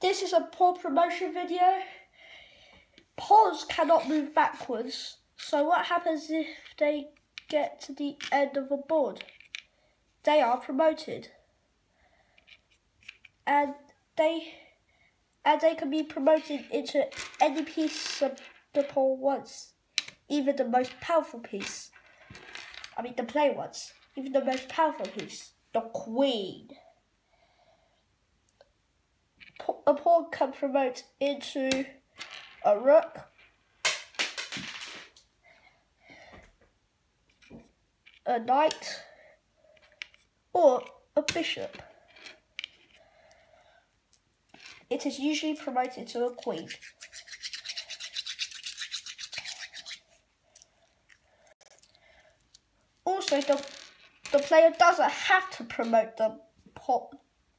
this is a pawn promotion video. Pawns cannot move backwards. So what happens if they get to the end of a board? They are promoted. And they and they can be promoted into any piece of the pawn once. Even the most powerful piece. I mean the play ones. Even the most powerful piece. The queen a pawn can promote into a rook. A knight or a bishop. It is usually promoted to a queen. Also, the, the player doesn't have to promote the pot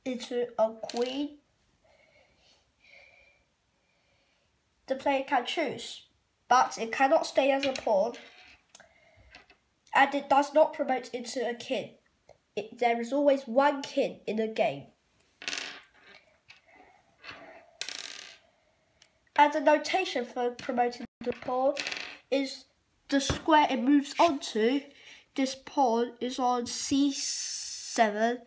into a queen. The player can choose, but it cannot stay as a pawn, and it does not promote into a king. It, there is always one king in a game. And the notation for promoting the pawn is the square it moves onto. This pawn is on c7,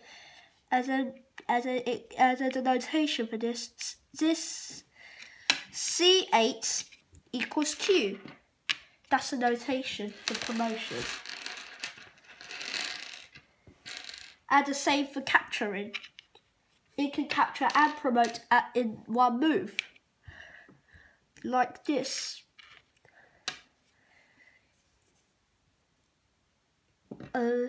and then as it, and then the notation for this this C8 equals Q. That's a notation for promotion. And the same for capturing. It can capture and promote at, in one move. Like this. Uh,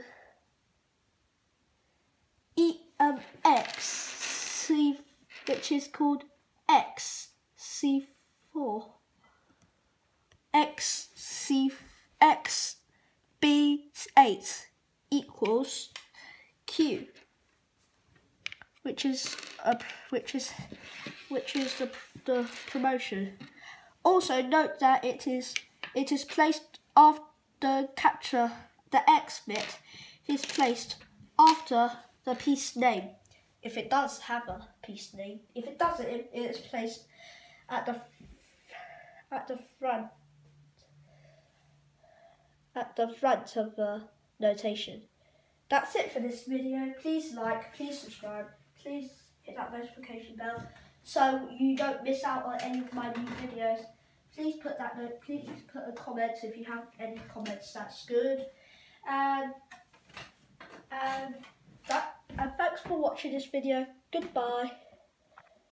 E um, X, C, which is called C4 X C X B8 equals Q which is a which is which is the the promotion. Also note that it is it is placed after the capture the X bit is placed after the piece name. If it does have a piece name, if it doesn't, it is placed at the at the front at the front of the notation. That's it for this video. Please like, please subscribe, please hit that notification bell so you don't miss out on any of my new videos. Please put that note, please put a comment if you have any comments that's good. And and that and thanks for watching this video. Goodbye.